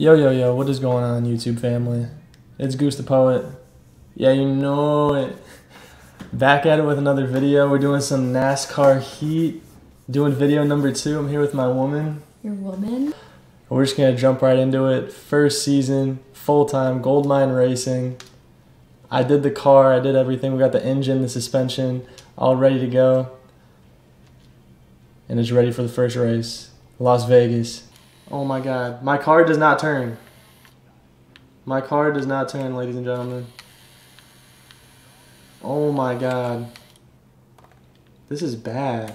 Yo, yo, yo, what is going on, YouTube family? It's Goose the Poet. Yeah, you know it. Back at it with another video. We're doing some NASCAR Heat. Doing video number two. I'm here with my woman. Your woman? We're just gonna jump right into it. First season, full time, Goldmine Racing. I did the car, I did everything. We got the engine, the suspension, all ready to go. And it's ready for the first race. Las Vegas. Oh my god. My car does not turn. My car does not turn, ladies and gentlemen. Oh my god. This is bad.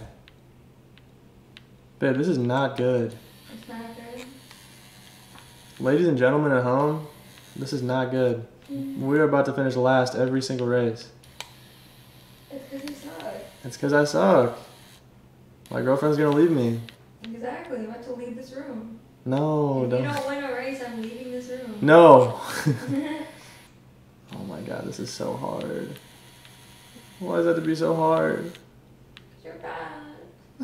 Babe, this is not good. It's not good. Ladies and gentlemen at home, this is not good. Mm-hmm. We're about to finish last every single race. It's because you suck. It's because I suck. My girlfriend's gonna leave me. Exactly. I'm about to leave this room. No, if don't. you don't win a race, I'm leaving this room. No. oh my god, this is so hard. Why is that to be so hard? You're bad.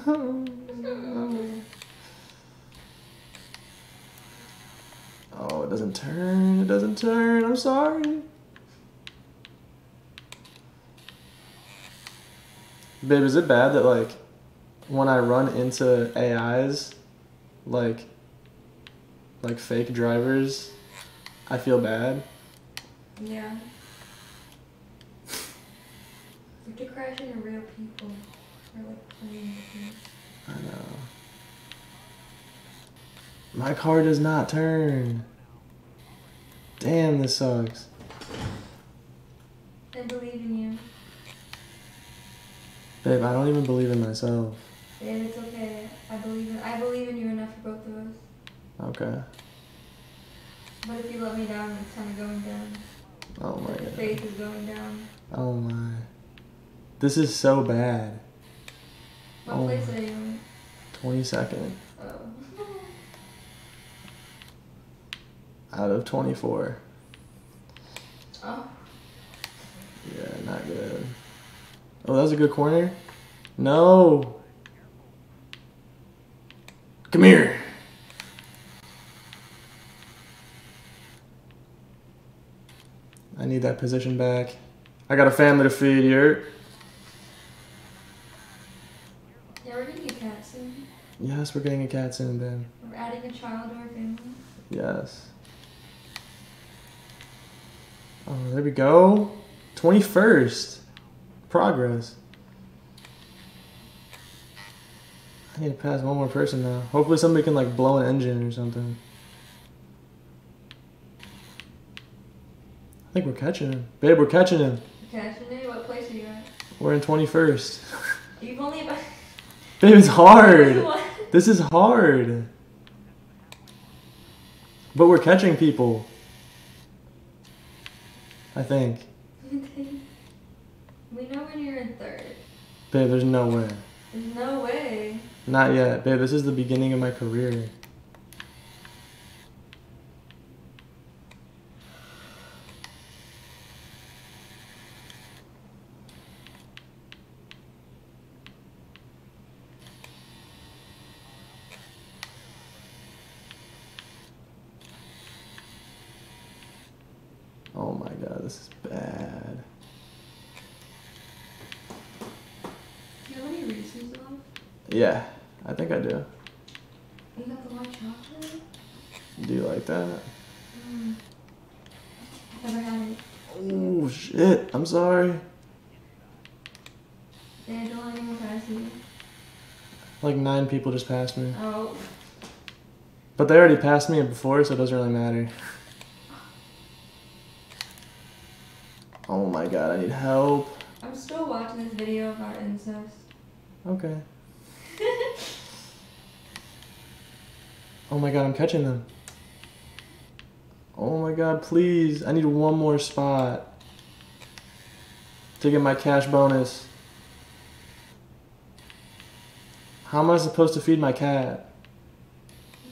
Oh, it doesn't turn. It doesn't turn. I'm sorry. Babe, is it bad that like when I run into AIs, like like fake drivers, I feel bad? Yeah. You have to crash into real people. Or like playing. I know. My car does not turn. Damn, this sucks. I believe in you. Babe, I don't even believe in myself. Babe, it's okay. I believe in I believe in you enough for both of us. Okay. But if you let me down, it's kind of going down. Oh my god. faith is going down. Oh my. This is so bad. What Oh. place are you in? 22nd Oh. out of 24. oh. Yeah, not good. Oh, that was a good corner? No. Come here. Need that position back. I got a family to feed here. Yeah, we're gonna get cat soon. Yes, we're getting a cat soon, Ben. We're adding a child to our family. Yes. Oh, there we go. 21st. Progress. I need to pass one more person now. Hopefully somebody can like blow an engine or something. I think we're catching him. Babe, we're catching him. Catching him? What place are you at? We're in 21st. You've only. Babe, it's hard. This is hard. But we're catching people. I think. we know when you're in third. Babe, there's no way. There's no way. Not yet. Babe, this is the beginning of my career. Oh my god, this is bad. Do you have any Reese's left? Yeah, I think I do. You got the white chocolate? Do you like that? Mm. Never had it. Oh shit, I'm sorry. Yeah, don't let anyone pass you. Like nine people just passed me. Oh. But they already passed me before, so it doesn't really matter. Oh help. I'm still watching this video about incest. Okay. Oh my god, I'm catching them. Oh my god, please. I need one more spot to get my cash bonus. How am I supposed to feed my cat?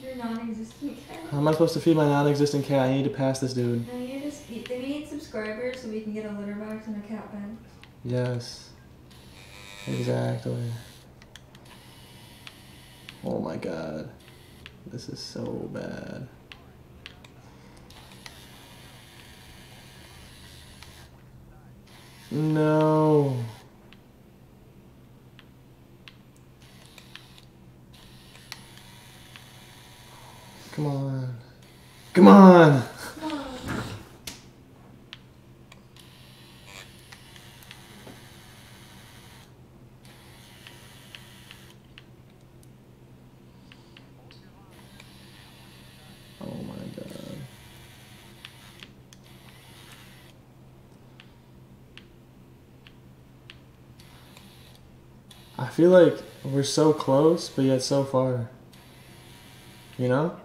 You're non-existent cat. How am I supposed to feed my non existent cat? I need to pass this dude subscribers so we can get a litter box and a cat bed. Yes. Exactly. Oh my god. This is so bad. No. Come on. Come on! Feel like we're so close, but yet so far. You know?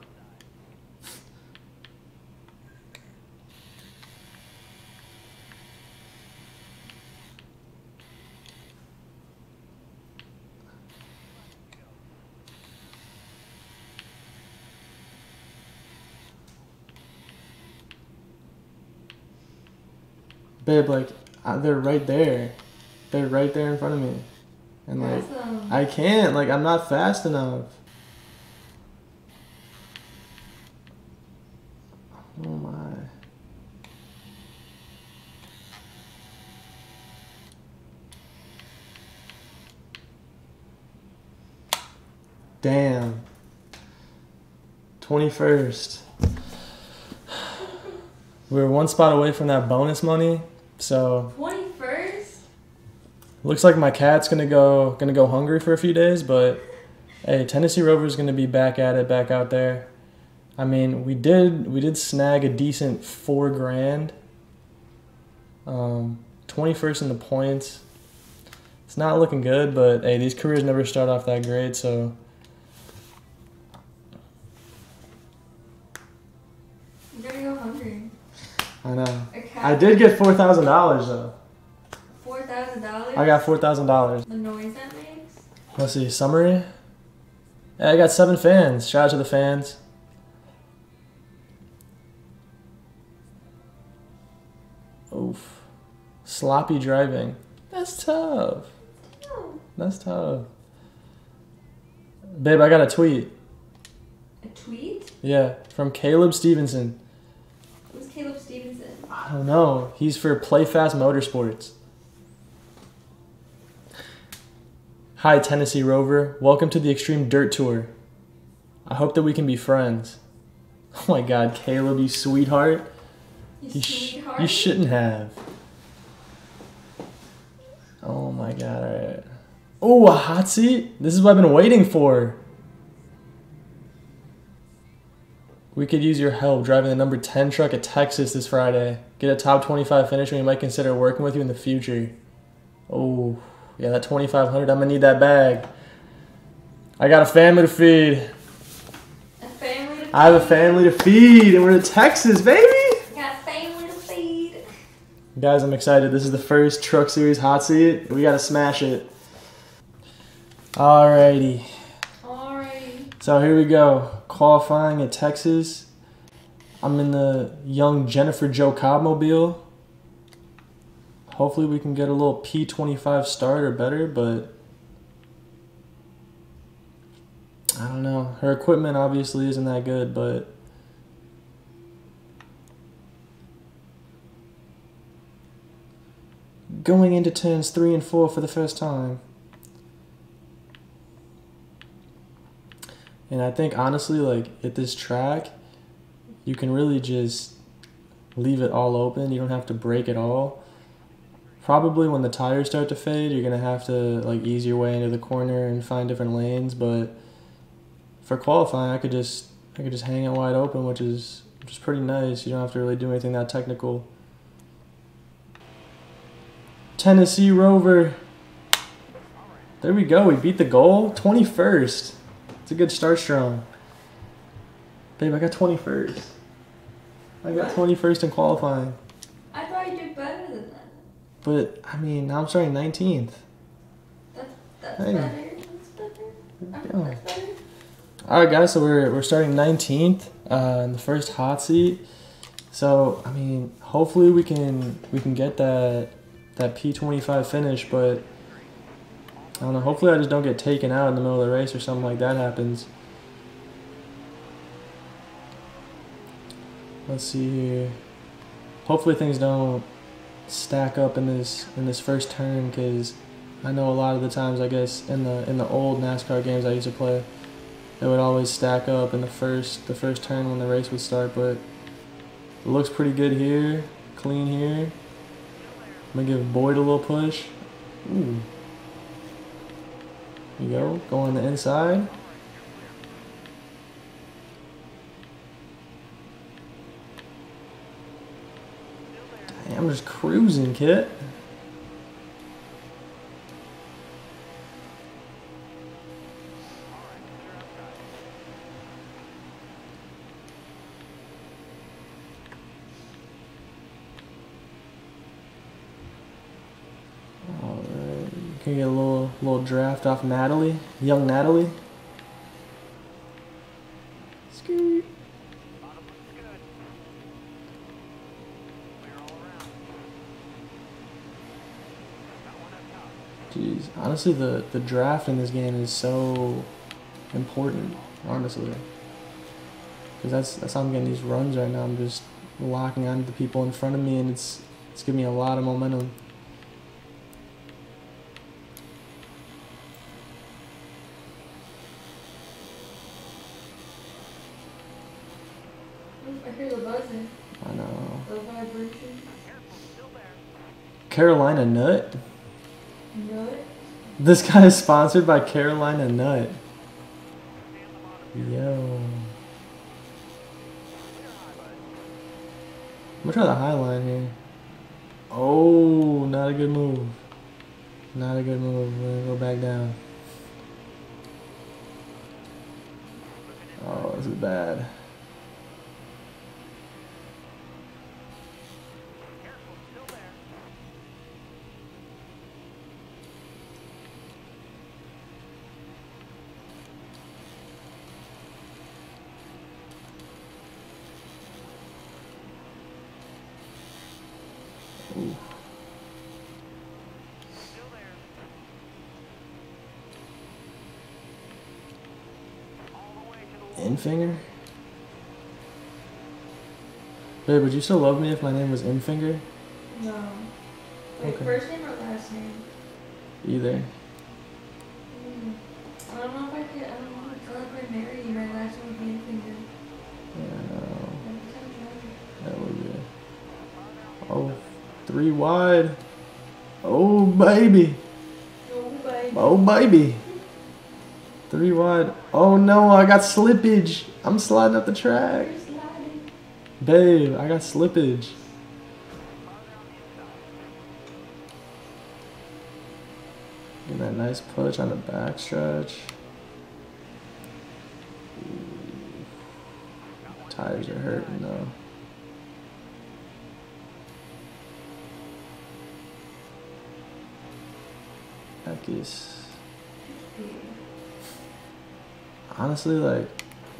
Babe, like, uh, they're right there. They're right there in front of me. I can't. Like, I'm not fast enough. Oh my. Damn. 21st. We were one spot away from that bonus money, so 21st? Looks like my cat's gonna go gonna go hungry for a few days, but hey, Tennessee Rover's gonna be back at it, back out there. I mean, we did we did snag a decent four grand. Um, twenty first in the points. It's not looking good, but hey, these careers never start off that great, so You're gonna go hungry. I know. I did get four thousand dollars though. $4,000? I got four thousand dollars. The noise that makes? Let's see, summary. Yeah, I got seven fans. Shout out to the fans. Oof. Sloppy driving. That's tough. No. That's tough. Babe, I got a tweet. A tweet? Yeah, from Caleb Stevenson. Who's Caleb Stevenson? I don't know. He's for Playfast Motorsports. Hi, Tennessee Rover. Welcome to the Extreme Dirt Tour. I hope that we can be friends. Oh my god, Caleb, you sweetheart. You You, sh- you shouldn't have. Oh my god, alright. Oh, a hot seat? This is what I've been waiting for. We could use your help driving the number 10 truck at Texas this Friday. Get a top 25 finish and we might consider working with you in the future. Oh, yeah, that 2500 I'm gonna need that bag. I got a family to feed. A family to I have a family to feed, and we're in Texas, baby! Got a family to feed. Guys, I'm excited. This is the first Truck Series hot seat. We gotta smash it. Alrighty. Alrighty. So here we go. Qualifying at Texas. I'm in the young Jennifer Jo Cobb mobile. Hopefully we can get a little P25 start or better, but I don't know. Her equipment obviously isn't that good, but going into turns three and four for the first time. And I think honestly, like at this track, you can really just leave it all open. You don't have to brake it all. Probably when the tires start to fade, you're gonna have to like ease your way into the corner and find different lanes. But for qualifying, I could just I could just hang it wide open, which is which is pretty nice. You don't have to really do anything that technical. Tennessee Rover. There we go. We beat the goal. 21st. It's a good start strong. Babe, I got 21st. I got 21st in qualifying. I thought you did better than that. But, I mean, now I'm starting 19th. That's, that's Hey. better. That's better. Yeah. that's better. All right, guys. So we're we're starting 19th uh, in the first hot seat. So I mean, hopefully we can we can get that that P25 finish. But I don't know. Hopefully I just don't get taken out in the middle of the race or something like that happens. Let's see here. Hopefully things don't stack up in this in this first turn because I know a lot of the times I guess in the in the old NASCAR games I used to play, it would always stack up in the first the first turn when the race would start. But it looks pretty good here, clean here. I'm gonna give Boyd a little push. Ooh. There you go, go on the inside. Damn, I'm just cruising, kit. Alright, can get a little little draft off Natalie, young Natalie. Jeez, honestly, the the draft in this game is so important. Honestly, because that's that's how I'm getting these runs right now. I'm just locking onto the people in front of me, and it's it's giving me a lot of momentum. I hear the buzzing. I know. The vibration. Carolina Nut. Nut. This guy is sponsored by Carolina Nut. Yo. I'm gonna try the high line here. Oh, not a good move. Not a good move. We're gonna go back down. Oh, this is bad. Infinger? Babe, would you still love me if my name was Infinger? No. Wait, Okay. first name or last name? Either. Mm. I don't know if I could. I don't know. I feel like if I marry you, my last name would be Infinger. Yeah, that would be. Oh, three wide. Oh, baby. Oh, baby. Oh, baby. Three wide. Oh, no, I got slippage. I'm sliding up the track. Babe, I got slippage. Get that nice push on the back stretch. Tires are hurting though. Is honestly like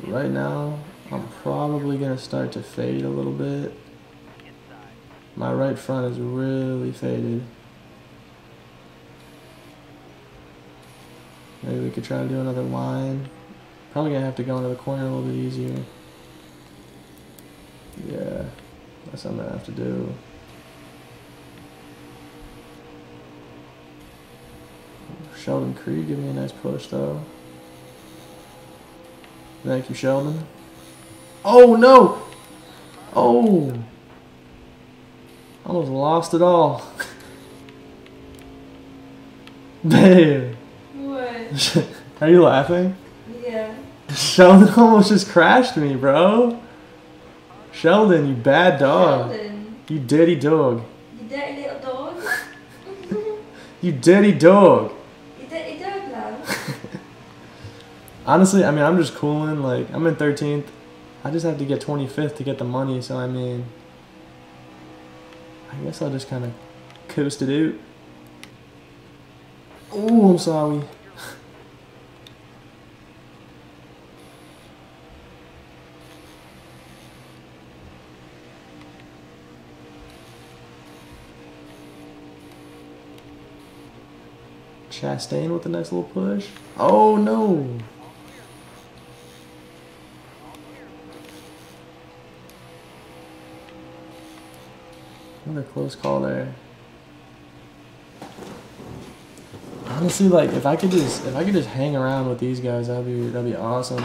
right now I'm probably gonna start to fade a little bit. My right front is really faded. Maybe we could try to do another line. Probably gonna have to go into the corner a little bit easier. Yeah, that's what I'm gonna have to do. Sheldon Creed give me a nice push though. Thank you, Sheldon. Oh no! Oh! Almost lost it all. Babe, What? are you laughing? Yeah. Sheldon almost just crashed me, bro. Sheldon, you bad dog. Sheldon. You dirty dog. You dirty little dog. You dirty dog. you dirty dog, love. Honestly, I mean, I'm just cooling. Like, I'm in 13th. I just have to get 25th to get the money, so I mean, I guess I'll just kind of coast it out. Oh, I'm sorry. Chastain with a nice little push. Oh no! Another close call there. Honestly, like if I could just if I could just hang around with these guys, that'd be that'd be awesome.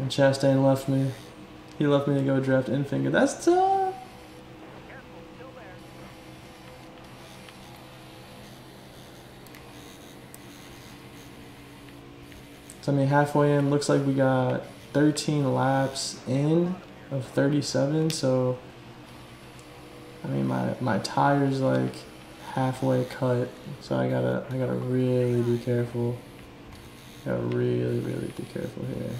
And Chastain left me. He left me to go draft Infinger. That's tough. I mean, halfway in, looks like we got 13 laps in of 37. So I mean, my my tires like halfway cut. So I gotta I gotta really be careful. I Gotta really really be careful here.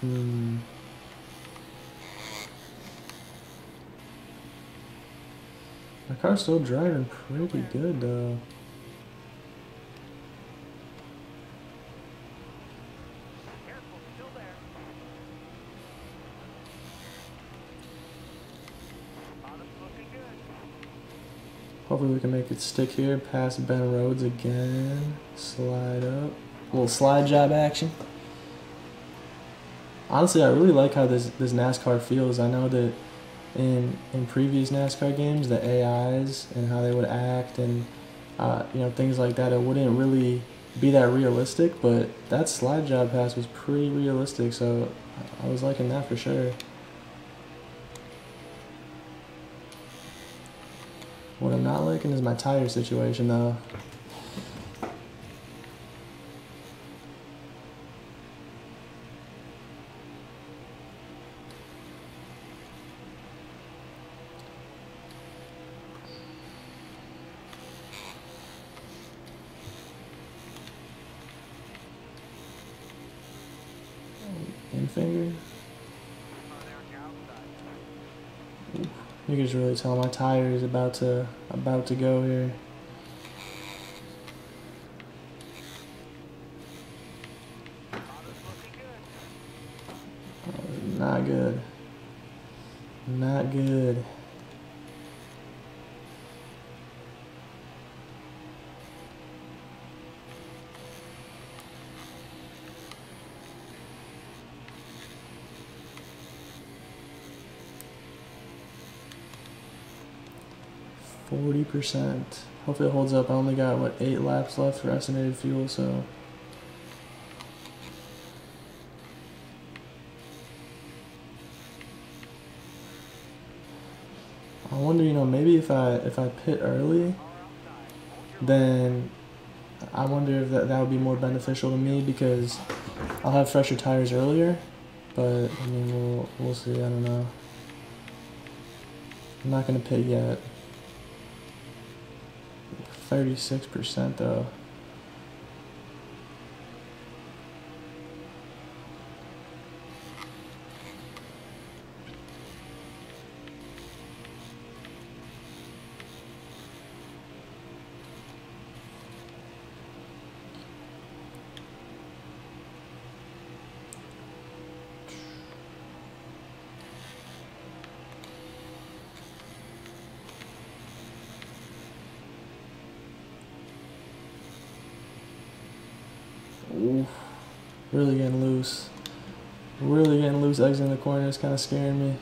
Hmm. Car's still driving pretty good though. Hopefully we can make it stick here past Ben Rhodes again. Slide up. A little slide job action. Honestly, I really like how this, this NASCAR feels. I know that in in previous NASCAR games, the AIs and how they would act and uh, you know things like that, it wouldn't really be that realistic. But that slide job pass was pretty realistic, so I was liking that for sure. What I'm not liking is my tire situation though. Infinger. You can just really tell my tire is about to about to go here. percent Hopefully it holds up. I only got, what, 8 laps left for estimated fuel, so... I wonder, you know, maybe if I if I pit early, then I wonder if that, that would be more beneficial to me because I'll have fresher tires earlier. But, I mean, we'll, we'll see. I don't know. I'm not going to pit yet. Thirty-six percent though. The corner. It's kind of scaring me.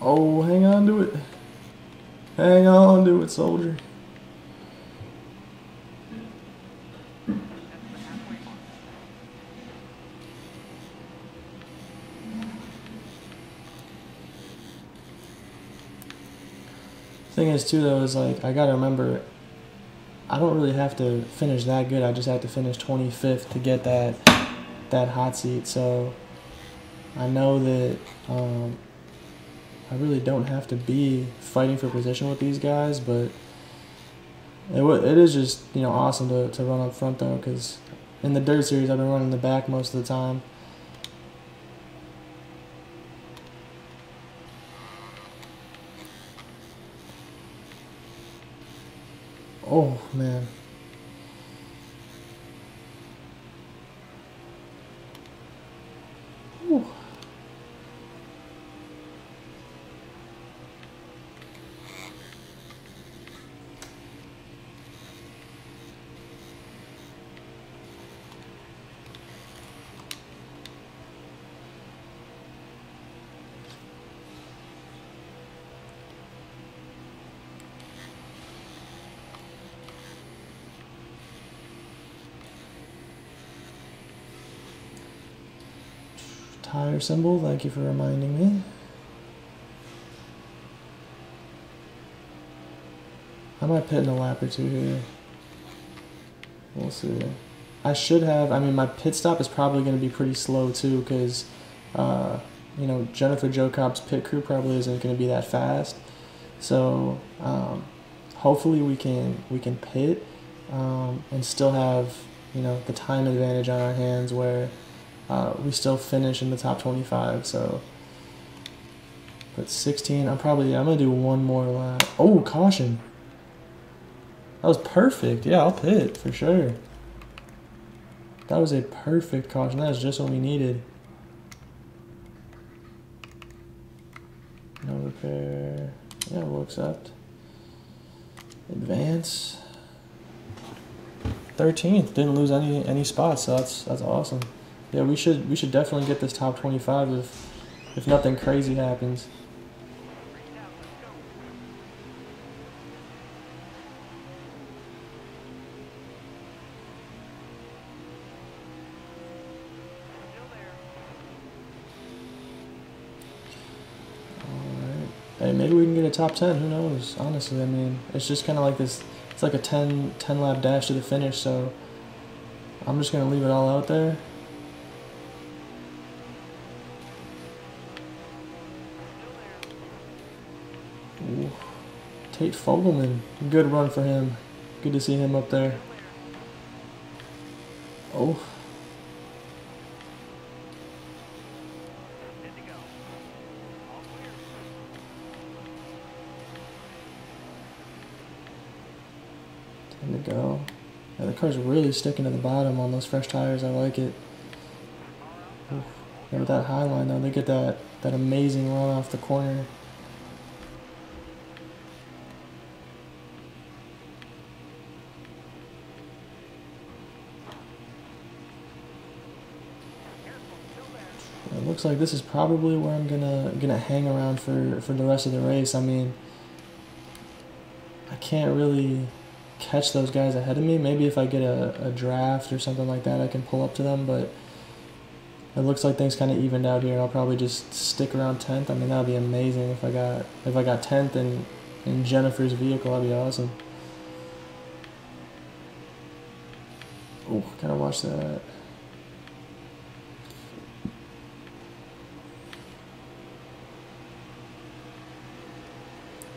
Oh, hang on to it. Hang on to it, soldier. Thing is, too, though, is like I gotta remember, I don't really have to finish that good. I just have to finish 25th to get that that hot seat. So I know that um, I really don't have to be fighting for position with these guys, but it it is just you know awesome to, to run up front though, because in the dirt series I've been running the back most of the time. Oh, man. Whew. Tire symbol, thank you for reminding me. I might pit in a lap or two here. We'll see. I should have, I mean, my pit stop is probably going to be pretty slow too because, uh, you know, Jennifer Jo Cobb's pit crew probably isn't going to be that fast. So, um, hopefully we can, we can pit, um, and still have, you know, the time advantage on our hands where, uh, we still finish in the top 25. So, but 16, I'm probably, I'm going to do one more lap. Oh, caution. That was perfect. Yeah, I'll pit for sure. That was a perfect caution. That is just what we needed. No repair. Yeah, we'll accept. Advance. 13th. Didn't lose any any spots, so that's that's awesome. Yeah, we should we should definitely get this top 25 if if nothing crazy happens. Hey, maybe we can get a top 10. Who knows? Honestly, I mean, it's just kind of like this. It's like a 10, 10 lap dash to the finish, so I'm just going to leave it all out there. Tate Fogleman. Good run for him. Good to see him up there. Oh. Time to go. Yeah, the car's really sticking to the bottom on those fresh tires. I like it. Yeah, with that high line though, they get that, that amazing run off the corner. Looks like this is probably where I'm gonna gonna hang around for for the rest of the race. I mean, I can't really catch those guys ahead of me. Maybe if I get a, a draft or something like that, I can pull up to them. But it looks like things kind of evened out here. I'll probably just stick around tenth. I mean, that'd be amazing if I got if I got tenth in in Jennifer's vehicle. That'd be awesome. Oh, gotta watch that.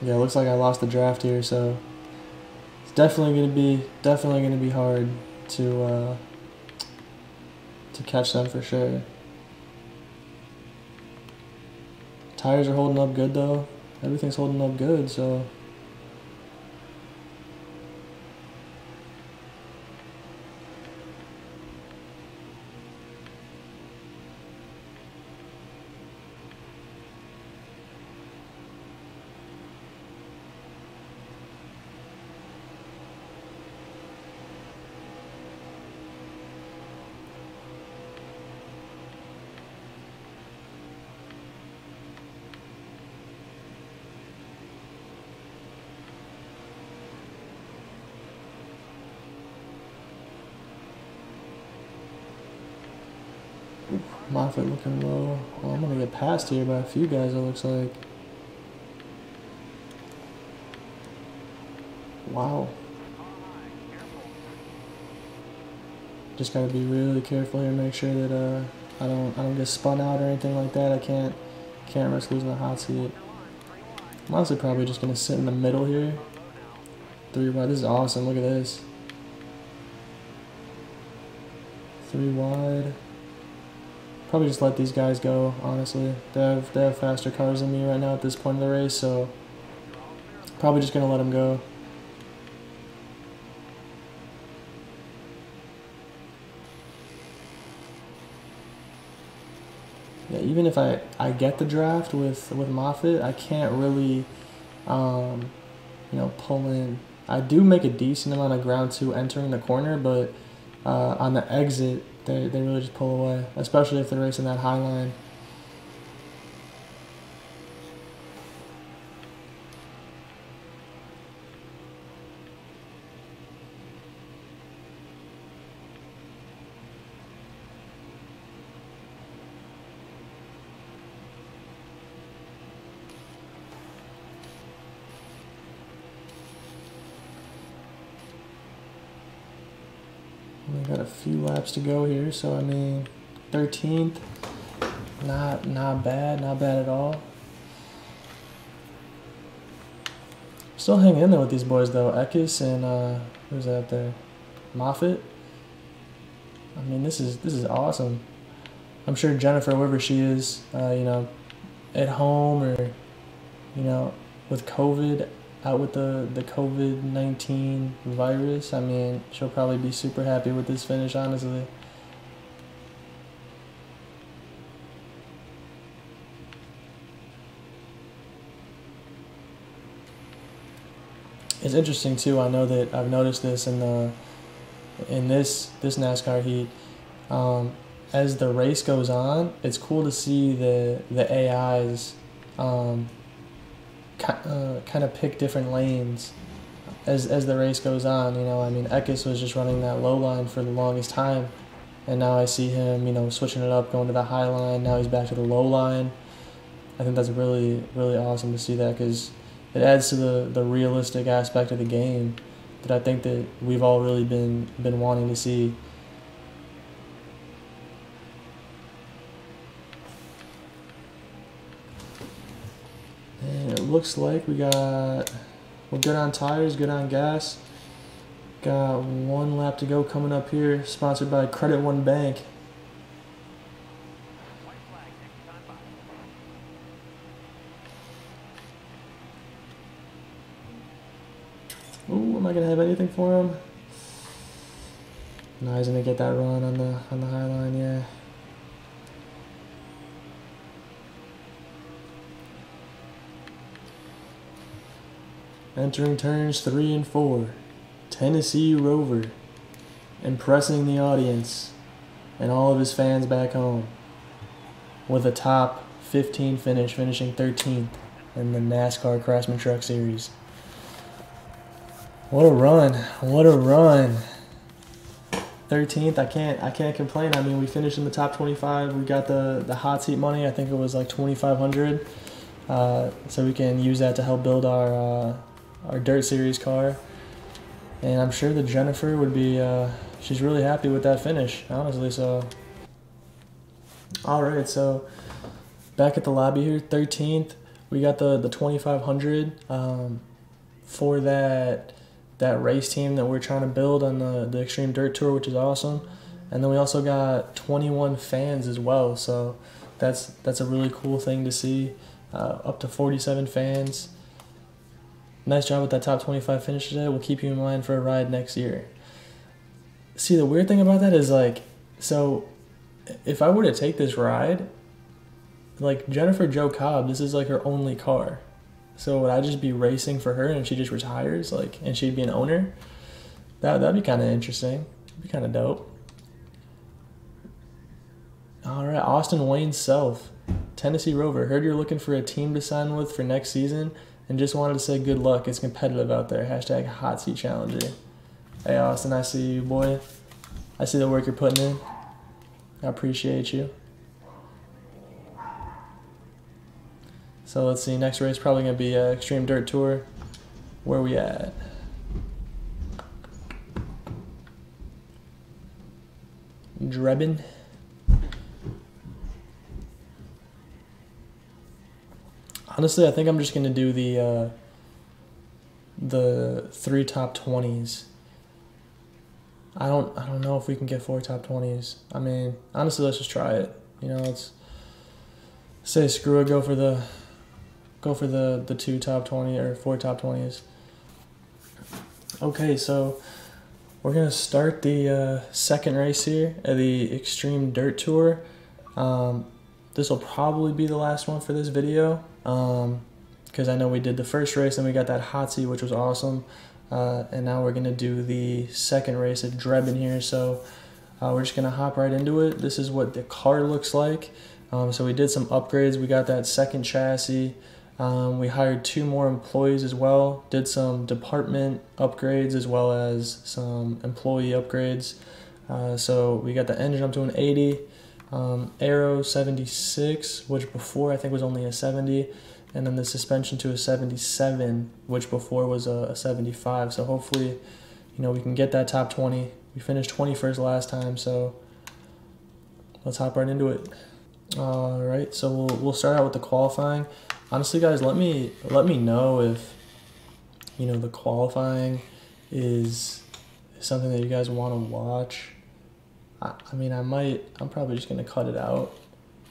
Yeah, looks like I lost the draft here, so it's definitely gonna be definitely gonna be hard to uh, to catch them for sure. Tires are holding up good though. Everything's holding up good, so Moffitt looking low. Well, I'm gonna get passed here by a few guys. It looks like. Wow. Just gotta be really careful here. Make sure that uh, I don't I don't get spun out or anything like that. I can't can't risk losing the hot seat. I'm honestly probably just gonna sit in the middle here. Three wide. This is awesome. Look at this. Three wide probably just let these guys go, honestly. They have, they have faster cars than me right now at this point of the race, so probably just going to let them go. Yeah, even if I, I get the draft with, with Moffitt, I can't really, um, you know, pull in. I do make a decent amount of ground to entering the corner, but uh, on the exit – they, they really just pull away, especially if they're racing that high line. We got a few laps to go here, so I mean, 13th, not not bad, not bad at all. Still hanging in there with these boys though, Eckes and uh, who's that there, Moffitt. I mean, this is this is awesome. I'm sure Jennifer, wherever she is, uh, you know, at home or, you know, with COVID, out with the, the COVID 19 virus, I mean, she'll probably be super happy with this finish, honestly. It's interesting too. I know that I've noticed this in the in this this NASCAR heat. Um, as the race goes on, it's cool to see the the AIs um, uh, kind of pick different lanes as as the race goes on. You know, I mean, Eckes was just running that low line for the longest time, and now I see him, you know, switching it up, going to the high line. Now he's back to the low line. I think that's really really awesome to see that because it adds to the the realistic aspect of the game that I think that we've all really been been wanting to see. And it looks like we got we're good on tires, good on gas. Got one lap to go coming up here, sponsored by Credit One Bank. Ooh, am I gonna have anything for him? No, he's gonna get that run on the on the high line, yeah. Entering turns three and four, Tennessee Rover, impressing the audience and all of his fans back home with a top 15 finish, finishing 13th in the NASCAR Craftsman Truck Series. What a run! What a run! 13th. I can't I can't complain. I mean, we finished in the top 25. We got the the hot seat money. I think it was like 2,500. Uh, so we can use that to help build our uh, our dirt series car. And I'm sure that Jennifer would be uh, she's really happy with that finish, honestly. So, all right. So back at the lobby here, 13th. We got the the 2,500 um, for that that race team that we're trying to build on the, the Extreme Dirt Tour, which is awesome. And then we also got 21 fans as well, so that's that's a really cool thing to see. Uh, up to 47 fans. Nice job with that top 25 finish today. We'll keep you in mind for a ride next year. See, the weird thing about that is like, so if I were to take this ride, like Jennifer Jo Cobb, this is like her only car. So would I just be racing for her and she just retires, like, and she'd be an owner? That that'd be kind of interesting. It'd be kind of dope. All right, Austin Wayne Self, Tennessee Rover. Heard you're looking for a team to sign with for next season, and just wanted to say good luck. It's competitive out there. Hashtag Hot Seat Challenger. Hey Austin, I see you, boy. I see the work you're putting in. I appreciate you. So let's see. Next race probably gonna be uh, Extreme Dirt Tour. Where we at? Drebin. Honestly, I think I'm just gonna do the uh, the three top twenties. I don't I don't know if we can get four top twenties. I mean, honestly, let's just try it. You know, let's say screw it. Go for the go for the the two top twenty or four top twenties. Okay, so we're gonna start the uh, second race here at the Extreme Dirt Tour. Um, this will probably be the last one for this video. Um, because I know we did the first race and we got that hot seat, which was awesome. Uh, and now we're gonna do the second race at Drebin here. So uh, we're just gonna hop right into it. This is what the car looks like. Um, so we did some upgrades. We got that second chassis. Um, we hired two more employees as well. Did some department upgrades as well as some employee upgrades. Uh, so we got the engine up to an 80, um, Aero 76, which before I think was only a 70 and then the suspension to a 77, which before was a, a 75. So hopefully, you know, we can get that top 20. We finished 21st last time, so let's hop right into it. All right, so we'll, we'll start out with the qualifying. Honestly, guys, let me let me know if you know the qualifying is something that you guys want to watch. I, mean, I might. I'm probably just gonna cut it out.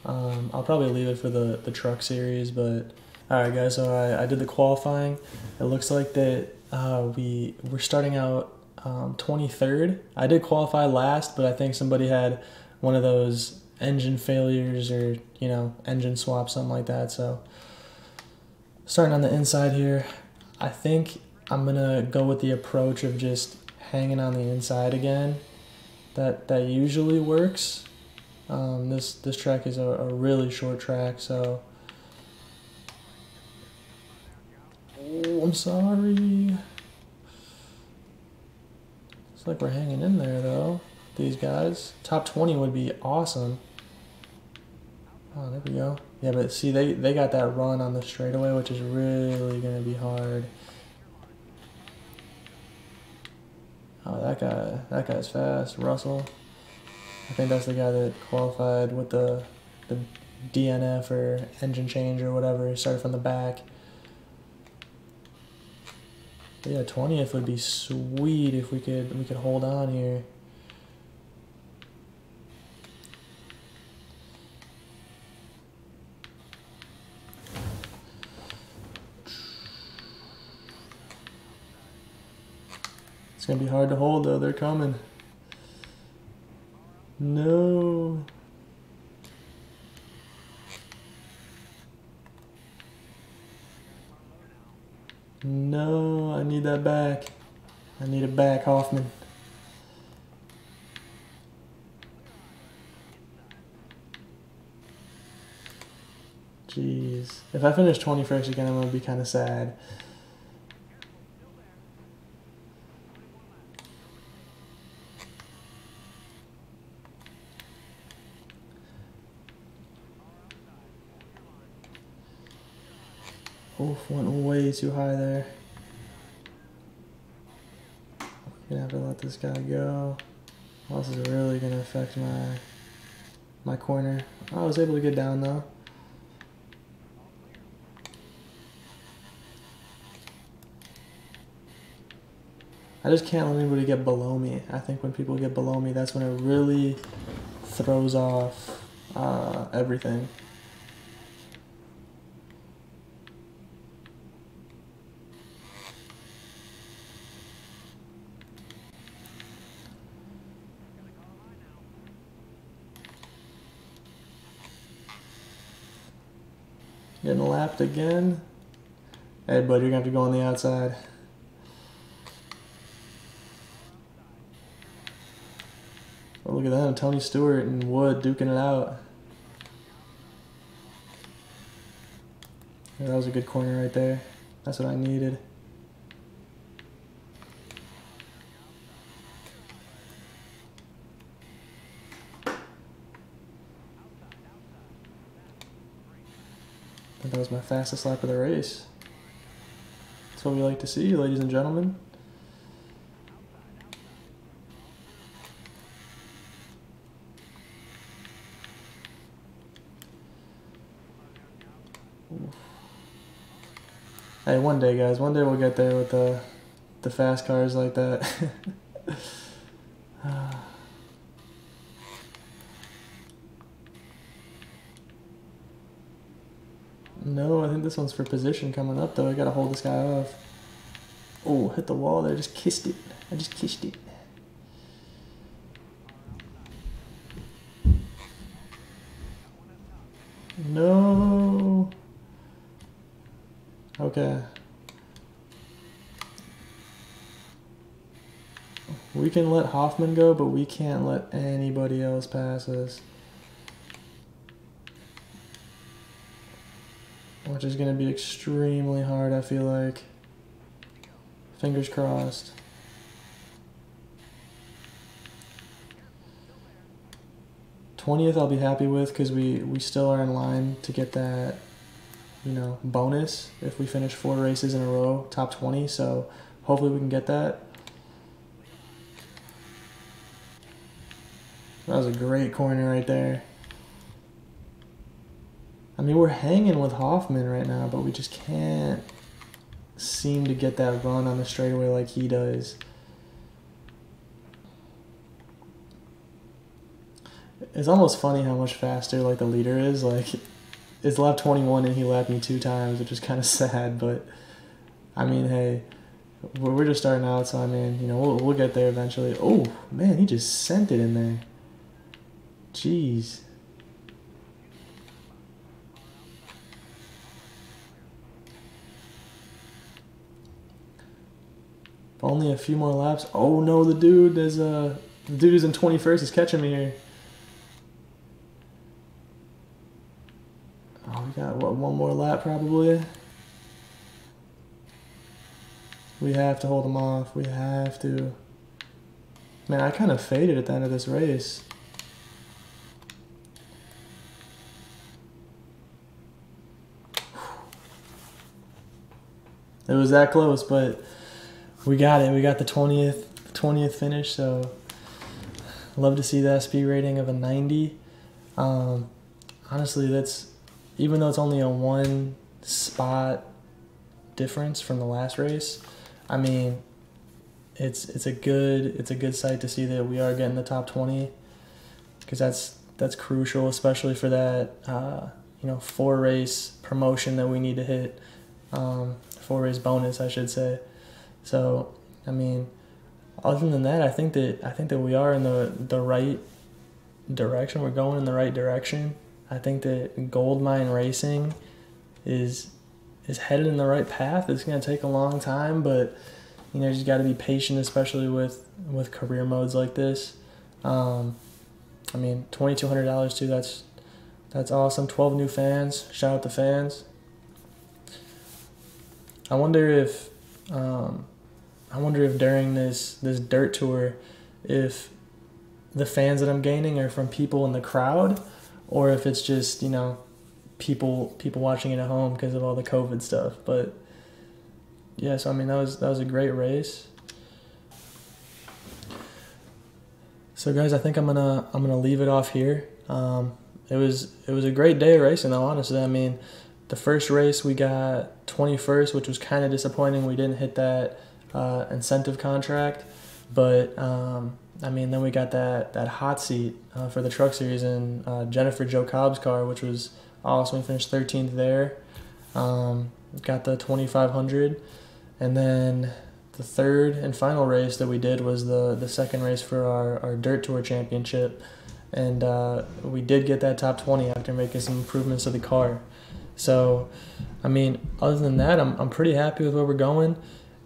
Um, I'll probably leave it for the the truck series, but all right, guys. So I, I did the qualifying. It looks like that uh, we we're starting out um, 23rd. I did qualify last, but I think somebody had one of those engine failures or you know engine swap something like that. So starting on the inside here, I think I'm gonna go with the approach of just hanging on the inside again. That that usually works. Um, this this track is a, a really short track, so Oh, I'm sorry. It's like we're hanging in there though. These guys. Top 20 would be awesome. Oh, there we go. Yeah, but see, they, they got that run on the straightaway, which is really going to be hard. Oh, that guy, that guy's fast. Russell. I think that's the guy that qualified with the, the DNF or engine change or whatever. Started from the back. But yeah, 20th would be sweet if we could we could hold on here. Gonna be hard to hold though, they're coming. No. No, I need that back. I need it back, Hoffman. Jeez. If I finish 21st again, I'm going to be kind of sad. Oof, went way too high there. Gonna have to let this guy go. This is really gonna affect my my corner. I was able to get down though. I just can't let anybody get below me. I think when people get below me, that's when it really throws off uh, everything. Lapped again. Hey, bud, you're gonna have to go on the outside. Oh, look at that, Tony Stewart and Wood duking it out. Yeah, that was a good corner right there. That's what I needed. That was my fastest lap of the race. That's what we like to see, ladies and gentlemen. Hey, one day, guys. One day we'll get there with the the fast cars like that. no, I think this one's for position coming up, though. I gotta hold this guy off. Oh, hit the wall there. Just kissed it. I just kissed it. No. Okay. We can let Hoffman go, but we can't let anybody else pass us. Which is going to be extremely hard, I feel like. Fingers crossed. Twentieth, I'll be happy with because we we still are in line to get that, you know, bonus if we finish four races in a row, top twenty. So hopefully we can get that. That was a great corner right there. I mean, we're hanging with Hoffman right now, but we just can't seem to get that run on the straightaway like he does. It's almost funny how much faster like the leader is. Like, it's lap 21 and he lapped me two times, which is kind of sad. But I mean, hey, we're just starting out, so I mean, you know, we'll we'll get there eventually. Oh man, he just sent it in there. Jeez. Only a few more laps. Oh no, the dude is uh the dude who's in 21st is catching me here. Oh, we got what one more lap probably. We have to hold him off. We have to. Man, I kind of faded at the end of this race. It was that close, but we got it. We got the 20th 20th finish, so love to see that speed rating of a 90. Um, honestly, that's even though it's only a one spot difference from the last race. I mean, it's it's a good it's a good sight to see that we are getting the top 20 because that's that's crucial, especially for that uh, you know four race promotion that we need to hit, um, four race bonus, I should say. So, I mean, other than that, I think that I think that we are in the the right direction. We're going in the right direction. I think that gold mine racing is is headed in the right path. It's going to take a long time, but you know, you just got to be patient, especially with with career modes like this. Um, I mean, twenty two hundred dollars too. That's that's awesome. Twelve new fans. Shout out to fans. I wonder if um, I wonder if during this this dirt tour, if the fans that I'm gaining are from people in the crowd, or if it's just you know people people watching it at home because of all the COVID stuff. But yeah, so I mean that was that was a great race. So guys, I think I'm gonna I'm gonna leave it off here. Um, it was it was a great day of racing though. Honestly, I mean, the first race we got 21st, which was kind of disappointing. We didn't hit that uh, incentive contract, but um, I mean, then we got that that hot seat uh, for the Truck Series in uh, Jennifer Jo Cobb's car, which was awesome. We finished 13th there. Um, got the 2500, and then the third and final race that we did was the the second race for our, our dirt tour championship. And uh, we did get that top 20 after making some improvements to the car. So i mean other than that i'm, I'm pretty happy with where we're going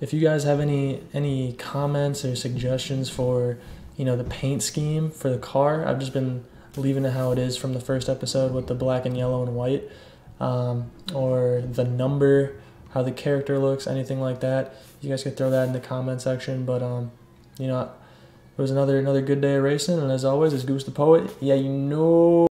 if you guys have any any comments or suggestions for you know the paint scheme for the car i've just been leaving it how it is from the first episode with the black and yellow and white um, or the number how the character looks anything like that. You guys could throw that in the comment section but um you know it was another another good day of racing and as always it's goose the poet. Yeah you know